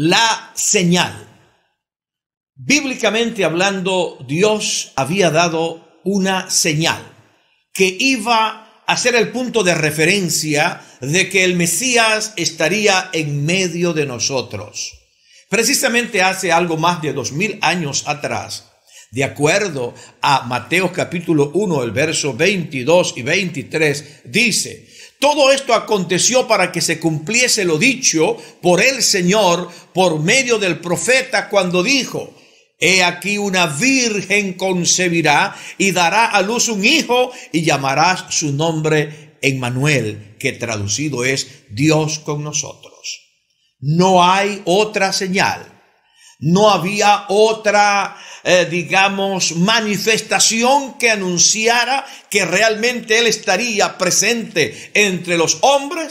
la señal. Bíblicamente hablando, Dios había dado una señal que iba a ser el punto de referencia de que el Mesías estaría en medio de nosotros. Precisamente hace algo más de dos mil años atrás, de acuerdo a Mateo capítulo 1, el verso 22 y 23, dice, todo esto aconteció para que se cumpliese lo dicho por el Señor por medio del profeta cuando dijo, He aquí una virgen concebirá y dará a luz un hijo y llamarás su nombre Emmanuel, que traducido es Dios con nosotros. No hay otra señal. No había otra eh, digamos, manifestación que anunciara que realmente Él estaría presente entre los hombres